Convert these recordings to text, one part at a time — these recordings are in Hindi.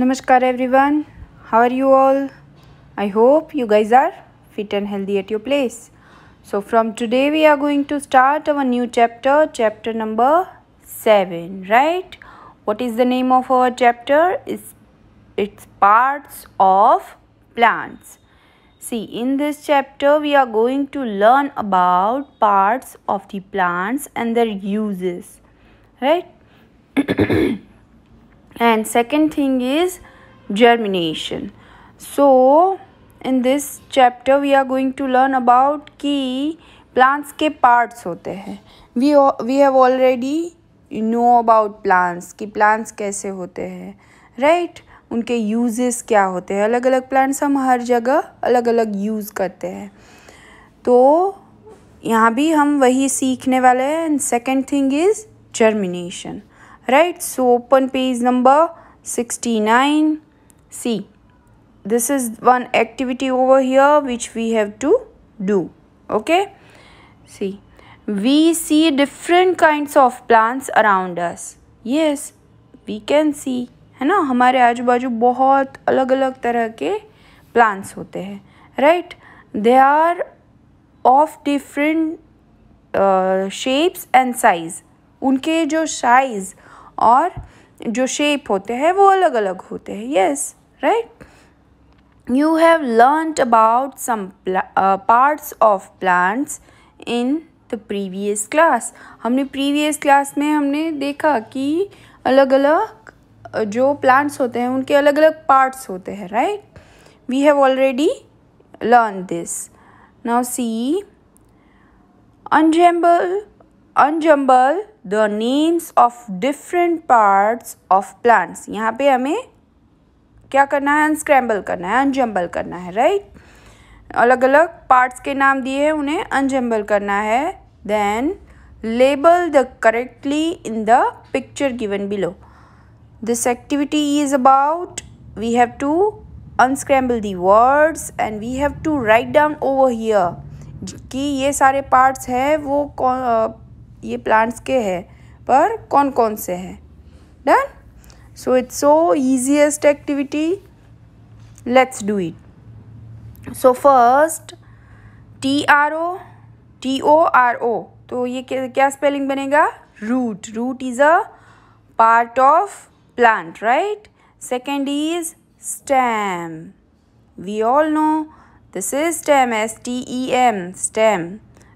Namaskar everyone. How are you all? I hope you guys are fit and healthy at your place. So from today we are going to start our new chapter, chapter number 7, right? What is the name of our chapter? It's, it's parts of plants. See, in this chapter we are going to learn about parts of the plants and their uses, right? and second thing is germination so in this chapter we are going to learn about कि plants के parts होते हैं we we have already know about plants कि plants कैसे होते हैं right उनके uses क्या होते हैं अलग अलग plants हम हर जगह अलग अलग use करते हैं तो यहाँ भी हम वही सीखने वाले हैं and second thing is germination right so open page number 69 see this is one activity over here which we have to do okay see we see different kinds of plants around us yes we can see है ना हमारे आजू बाजू बहुत अलग अलग तरह के प्लांट्स होते हैं right they are of different shapes and size उनके जो साइज़ और जो शेप होते हैं, वो अलग अलग होते हैं। Yes right you have learn about some parts of plants in the previous class हमने प्रीवियस क्लास में हमने देखा कि अलग अलग जो प्लांट्स होते हैं, उनके अलग अलग पार्ट्स होते हैं right we have already learn this now see unjumble unjumble the names of different parts of plants यहाँ पे हमें क्या करना है? अनस्क्रैम्बल करना है अनजम्बल करना है राइट अलग अलग पार्ट्स के नाम दिए हैं, उन्हें अनजम्बल करना है। Then label the correctly in the picture given below this activity is about we have to the words and we have to write down over here कि ये सारे पार्ट्स हैं, वो ये प्लांट्स के हैं, पर कौन कौन से हैं? Done so it's so easiest activity let's do it so first T R O T O R O तो ये क्या स्पेलिंग बनेगा? Root root is a part of plant right second is stem we all know this is stem S T E M stem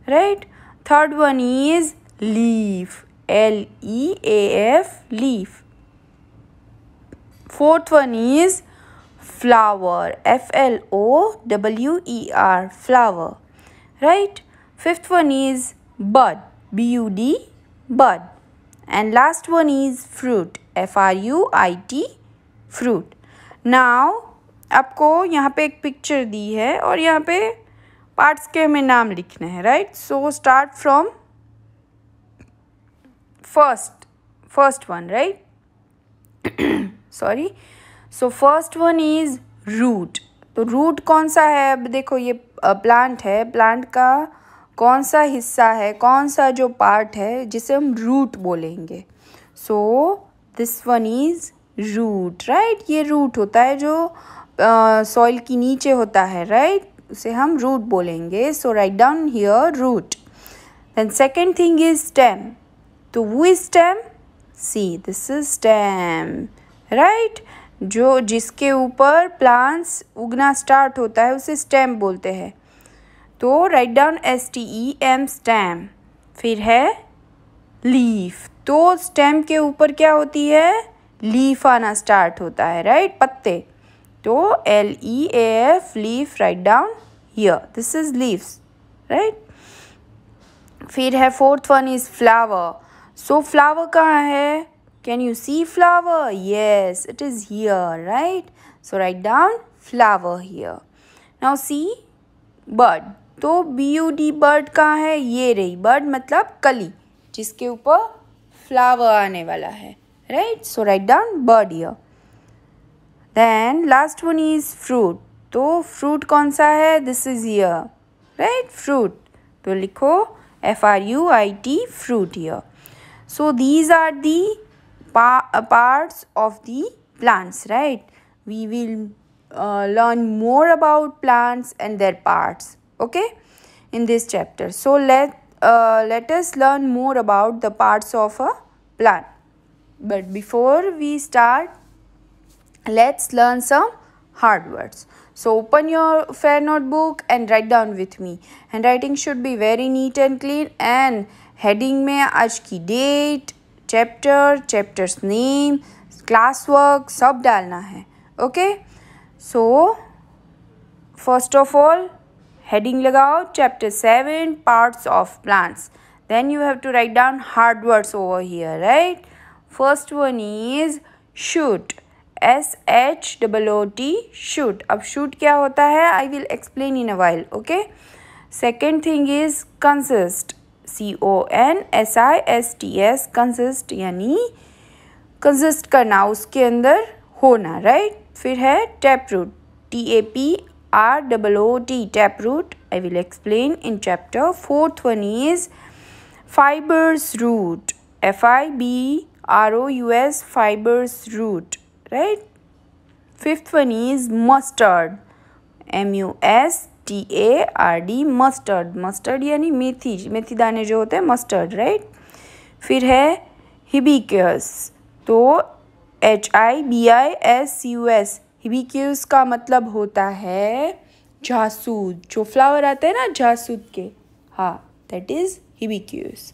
right third one is leaf L E A F leaf fourth one is flower F L O W E R flower right fifth one is bud B U D bud and last one is fruit F R U I T fruit now आपको यहाँ पे एक पिक्चर दी है और यहाँ पे पार्ट्स के हमें नाम लिखने हैं right so start from first first one, right? Sorry. So, first one is root. तो रूट कौन सा है? अब देखो ये प्लांट है। प्लांट का कौन सा हिस्सा है? कौन सा जो पार्ट है, जिसे हम रूट बोलेंगे? So this one is root right ये रूट होता है जो सॉइल की नीचे होता है राइट right? उसे हम रूट बोलेंगे। So write down here root then second thing is stem तो वो stem see this is stem right जो जिसके ऊपर प्लांट्स उगना स्टार्ट होता है, उसे स्टेम बोलते हैं। तो write down S T E M stem फिर है लीफ तो स्टेम के ऊपर क्या होती है? लीफ आना स्टार्ट होता है राइट पत्ते। तो L E F leaf write down here this is leaves right फिर है fourth one is flower so flower कहाँ है? Can you see flower yes it is here right so write down flower here now see bird तो बी यू डी बर्ड कहाँ है? ये रही बर्ड मतलब कली, जिसके ऊपर फ्लावर आने वाला है right so write down bird here then last one is fruit तो फ्रूट कौन सा है? This is ear right fruit तो लिखो F R U I T fruit ear So these are the pa parts of the plants right? We will uh, learn more about plants and their parts okay in this chapter. So let uh, let us learn more about the parts of a plant. But before we start let's learn some hard words. So open your fair notebook and write down with me. Handwriting should be very neat and clean and heading में आज की date chapter chapters name class work सब डालना है okay so first of all heading लगाओ chapter seven parts of plants then you have to write down hard words over here right first one is shoot S H double O T shoot अब शूट क्या होता है? I will explain in a while okay second thing is consist C O N S I S T S consist यानी कंसिस्ट करना, उसके अंदर होना राइट फिर है tap root T A P R double O T tap root I will explain in chapter fourth one is fibrous root F I B R O U S fibrous root right fifth one is mustard, m u s t A R D mustard mustard यानी मेथी मेथी दाने जो होते हैं मस्टर्ड राइट फिर है हिबिक्यूस तो H I B I S U S hibiscus का मतलब होता है जासूद. जो फ्लावर आते हैं ना, जासूद के. हाँ दैट इज़ हिबिक्यूस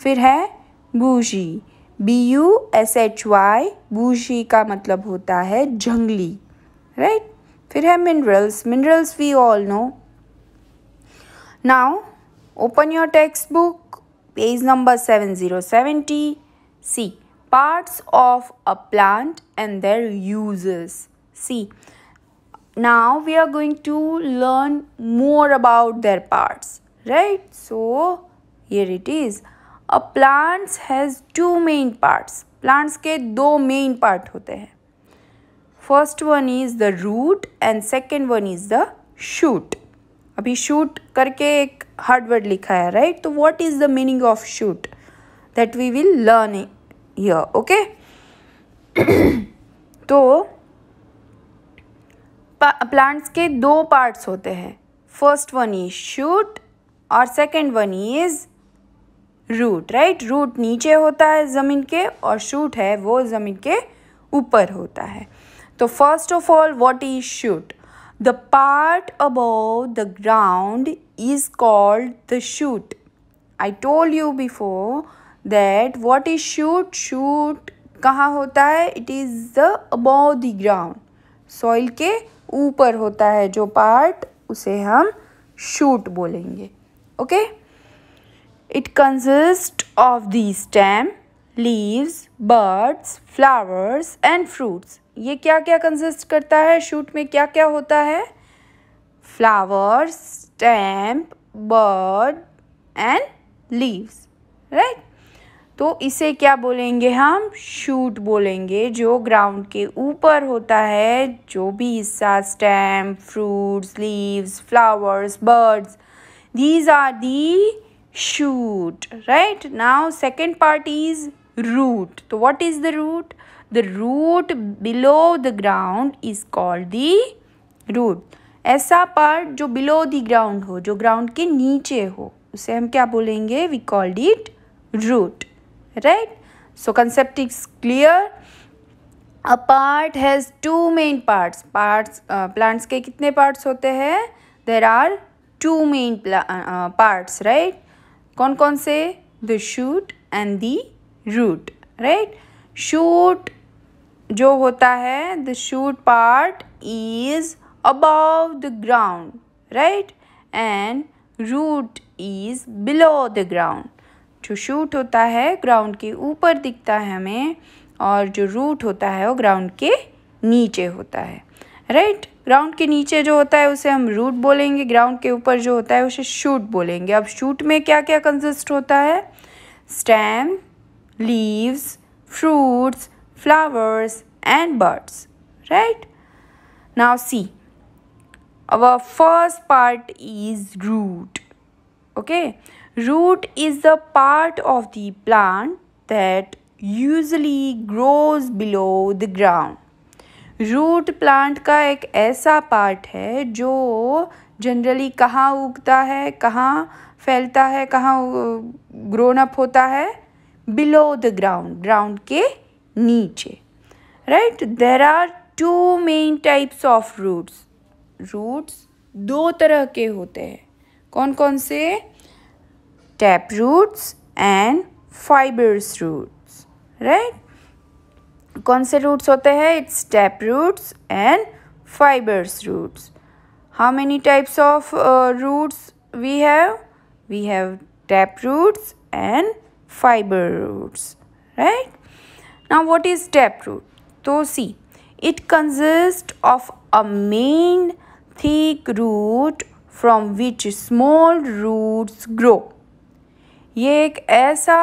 फिर है bushy B U S H Y bushy का मतलब होता है जंगली. राइट फिर है minerals minerals we all know now open your text book page number seven zero seventy see parts of a plant and their uses see now we are going to learn more about their parts, right? So, here it is. A plants has two main parts plants के दो मेन पार्ट होते हैं. First one is the root and second one is the shoot अभी शूट करके एक हार्ड वर्ड लिखा है राइट तो what is the meaning of shoot that we will learn okay तो प्लांट्स के दो पार्ट्स होते हैं। फ़र्स्ट वन इज़ शूट और second one is root right root नीचे होता है ज़मीन के और शूट है वो ज़मीन के ऊपर होता है। तो first of all what is shoot the part above the ground is called the shoot I told you before that what is shoot shoot कहाँ होता है? It is the above the ground soil के ऊपर होता है जो पार्ट उसे हम शूट बोलेंगे. Okay okay? It consists of the stem, leaves, buds, flowers and fruits. ये क्या क्या कंसिस्ट करता है? शूट में क्या क्या होता है? Flowers stem bud and leaves right तो इसे क्या बोलेंगे हम? शूट बोलेंगे, जो ग्राउंड के ऊपर होता है, जो भी हिस्सा stem fruits leaves flowers buds these are the shoot, right? Now second part is root. so what is the root? The root below the ground is called the root. ऐसा पार्ट जो बिलो द ग्राउंड हो, जो ग्राउंड के नीचे हो, उसे हम क्या बोलेंगे? We called it root right so concept is clear a part has two main parts parts plants के कितने पार्ट्स होते हैं? There are two main parts right कौन कौन से? The shoot and the root right shoot जो होता है the shoot part is above the ground right and root is below the ground जो शूट होता है ग्राउंड के ऊपर दिखता है हमें, और जो रूट होता है, वो ग्राउंड के नीचे होता है राइट ग्राउंड के नीचे जो होता है, उसे हम रूट बोलेंगे ग्राउंड के ऊपर जो होता है, उसे शूट बोलेंगे। अब शूट में क्या क्या कंसिस्ट होता है? Stem leaves fruits flowers and buds right now see our first part is root okay root is the part of the plant that usually grows below the ground root plant का एक ऐसा पार्ट है जो जनरली कहाँ उगता है कहाँ फैलता है कहाँ ग्रोन अप होता है बिलो द ग्राउंड ग्राउंड के नीचे right there are two main types of roots roots दो तरह के होते हैं। कौन कौन से? Tap roots and fibrous roots right कौन से रूट्स होते हैं? It's tap roots and fibrous roots many types of uh, roots we have? We have tap roots and fiber roots right? Now, what is tap root? so see, it consists of a main thick root from which small roots grow. ये एक ऐसा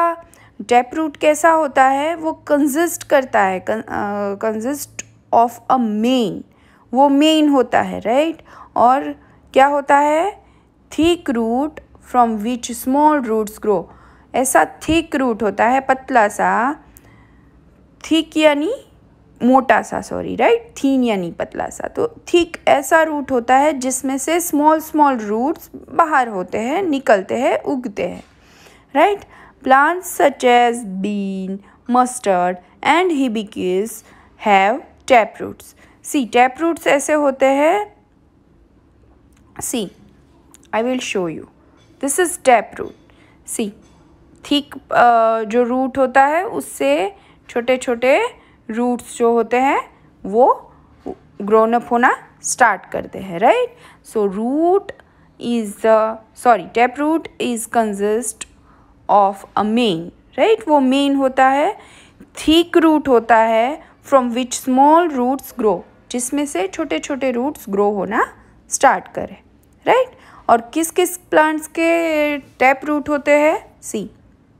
टैप रूट कैसा होता है? वो कंजिस्ट करता है कंजिस्ट ऑफ़ अ मेन वो मेन होता है राइट और क्या होता है? Thick root from which small roots grow ऐसा थिक रूट होता है, पतला सा थिक यानी मोटा सा सॉरी राइट थीन यानी पतला सा। तो थिक ऐसा रूट होता है जिसमें से स्मॉल स्मॉल रूट्स बाहर होते हैं, निकलते हैं, उगते हैं। Right plants such as bean mustard and hibiscus have tap roots see tap roots ऐसे होते हैं। See I will show you this is tap root see thick जो रूट होता है उससे छोटे छोटे रूट्स जो होते हैं, वो ग्रोन अप होना स्टार्ट करते हैं right so root is sorry tap root is consist of a main right वो मेन होता है थीक रूट होता है from which small roots grow जिसमें से छोटे छोटे रूट्स ग्रो होना स्टार्ट करें राइट और किस किस प्लांट्स के टैप रूट होते हैं? See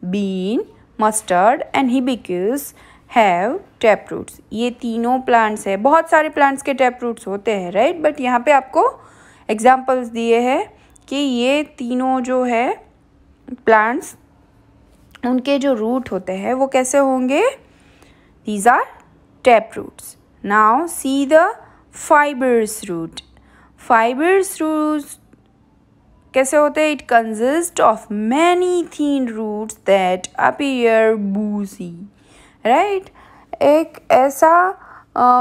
bean mustard and hibiscus have tap roots ये तीनों प्लांट्स है। बहुत सारे प्लांट्स के टैप रूट्स होते हैं राइट बट यहाँ पे आपको एग्जांपल्स दिए हैं कि ये तीनों जो है प्लांट्स उनके जो रूट होते हैं, वो कैसे होंगे? These are tap roots now see the fibrous root fibrous roots कैसे होते हैं? It consist of many thin roots that appear bushy right एक ऐसा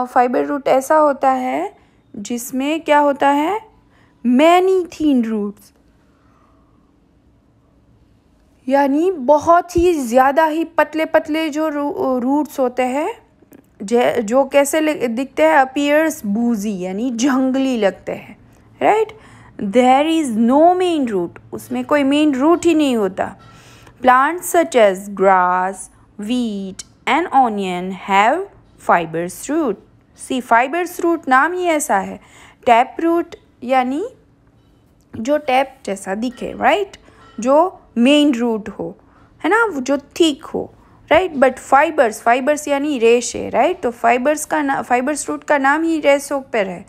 फाइबर रूट ऐसा होता है जिसमें क्या होता है? मैनी थीन रूट्स यानी बहुत ही ज़्यादा ही पतले पतले जो रूट्स होते हैं, जो कैसे दिखते हैं? अपीयर्स बूजी यानी जंगली लगते हैं right there is no main root उसमें कोई मेन रूट ही नहीं होता। Plant such as grass wheat and onion have fibrous root see fibrous root नाम ही ऐसा है। टैप रूट यानी जो टैप जैसा दिखे राइट right? जो मेन रूट हो, है ना? जो थिक हो राइट बट फाइबर्स फाइबर्स यानी रेशे राइट तो फाइबर्स का ना फाइबर्स रूट का नाम ही रेसो पर है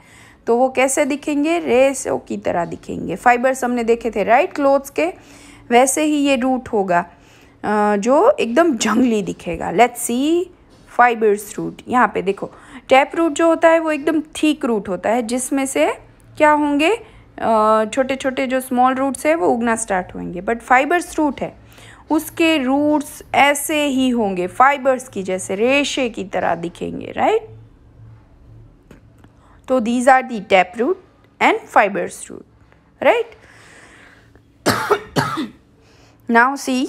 तो वो कैसे दिखेंगे? रेसो की तरह दिखेंगे। फाइबर्स हमने देखे थे राइट क्लोथ्स के। वैसे ही ये रूट होगा। जो एकदम जंगली दिखेगा। लेट्स सी फाइबर्स रूट यहाँ पे देखो टैप रूट जो होता है वो एकदम ठीक रूट होता है, जिसमें से क्या होंगे? छोटे छोटे जो स्मॉल रूट्स है, वो उगना स्टार्ट होंगे। बट फाइबर्स रूट है। उसके रूट्स ऐसे ही होंगे। फाइबर्स की जैसे रेशे की तरह दिखेंगे राइट तो these are the tap root and fibrous root right now see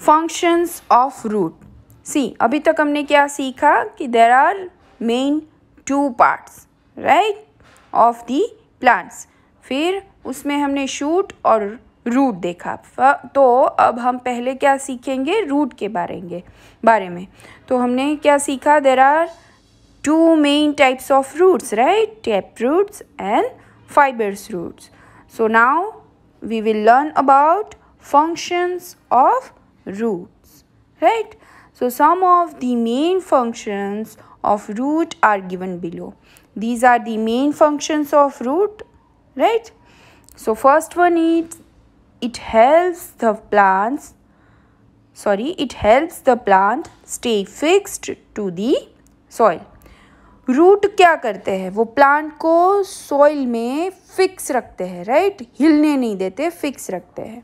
functions of root see अभी तक हमने क्या सीखा कि there are main two parts right of the plants फिर उसमें हमने शूट और रूट देखा। तो अब हम पहले क्या सीखेंगे? रूट के बारे में बारे में। तो हमने क्या सीखा? There are two main types of roots right? Tap roots and fibrous roots. So now we will learn about functions of roots right? So some of the main functions of root are given below. These are the main functions of root right? So first one is it helps the plants sorry it helps the plant stay fixed to the soil. Root क्या करते हैं? वो प्लांट को सॉइल में फिक्स रखते हैं राइट हिलने नहीं देते फिक्स रखते हैं।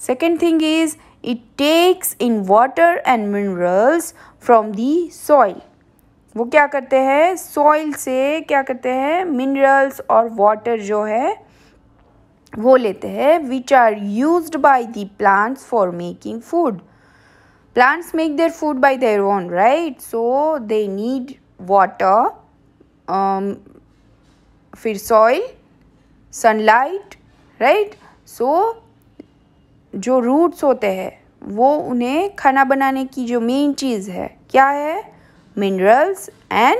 Second thing is it takes in water and minerals from the soil वो क्या करते हैं? सॉइल से क्या करते हैं? मिनरल्स और वाटर जो है, वो लेते हैं which are use by the plants for making food plants make their food by their own right so they water फिर सॉइल सनलाइट राइट सो जो रूट्स होते हैं, वो उन्हें खाना बनाने की जो मेन चीज़ है, क्या है? मिनरल्स एंड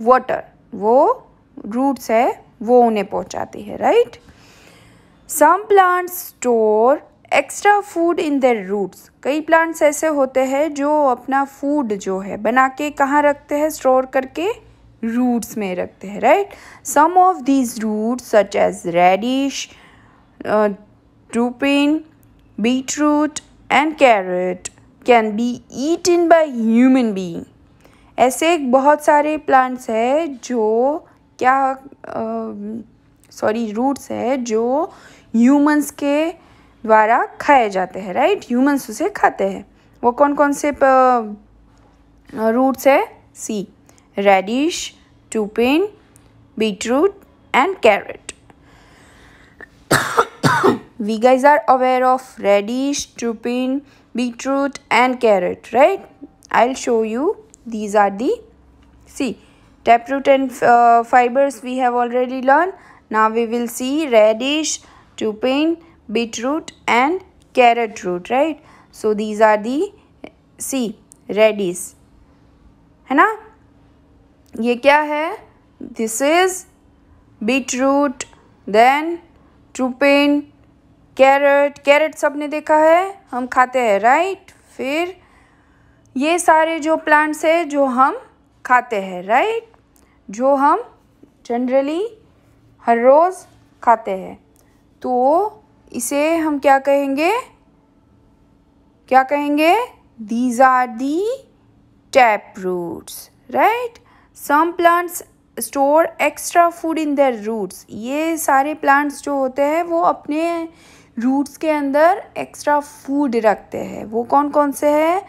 वाटर वो रूट्स है, वो उन्हें पहुंचाती है right some plants store extra food in their roots कई प्लांट्स ऐसे होते हैं जो अपना फ़ूड जो है बना के कहाँ रखते हैं? स्टोर करके रूट्स में रखते हैं right some of these roots such as radish turnip beetroot and carrot can be eaten by human being ऐसे बहुत सारे प्लांट्स है जो क्या सॉरी uh, रूट्स है जो ह्यूमंस के द्वारा खाए जाते हैं राइट ह्यूमन्स उसे खाते हैं। वो कौन कौन से रूट्स है? See radish turnip beetroot and carrot we guys are aware of radish turnip beetroot and carrot right I will show you are the see taproot and uh, fibers we have already learned. Now we will see radish tupin beetroot and carrot root, right? So, these are the, see radish है ना? ये क्या है? This is beetroot then turnip carrot carrot सबने देखा है? हम खाते हैं राइट फिर ये सारे जो प्लांट्स है, जो हम खाते हैं राइट जो हम जनरली हर रोज़ खाते हैं। तो इसे हम क्या कहेंगे? क्या कहेंगे? These are the tap roots right some plants store extra food in their roots ये सारे प्लांट्स जो होते हैं, वो अपने रूट्स के अंदर एक्स्ट्रा फ़ूड रखते हैं। वो कौन कौन से हैं?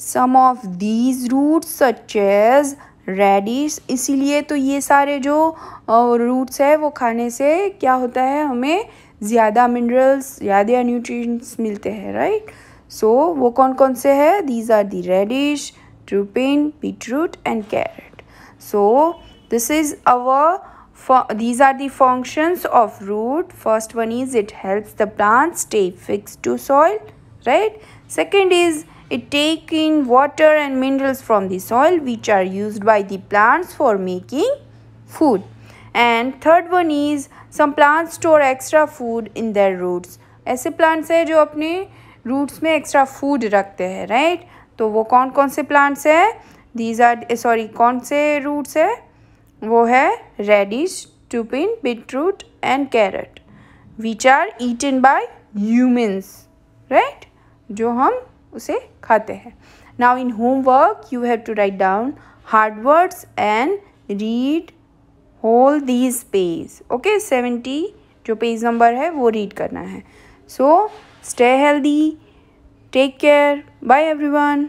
Some of these roots such as radish इसीलिए तो ये सारे जो रूट्स है, वो खाने से क्या होता है? हमें ज़्यादा मिनरल्स ज़्यादा न्यूट्रिएंट्स मिलते हैं राइट सो वो कौन कौन से है these are the radish turnip beetroot and carrot so this is our these are the functions of root first one is it helps the plant stay fixed to soil right second is It take in water and minerals from the soil which are used by the plants for making food. and third one is some plant store extra food in their roots ऐसे प्लांट्स हैं जो अपने रूट्स में एक्स्ट्रा फ़ूड रखते हैं राइट right? तो वो कौन कौन से प्लांट्स हैं? दीज आर सॉरी कौन से रूट्स है? वो है radish turnip beetroot and carrot which are eaten by humans right जो हम उसे खाते हैं। Now in homework you have to write down hard words and read whole these page okay seventy जो पेज नंबर है, वो रीड करना है. So stay healthy take care bye everyone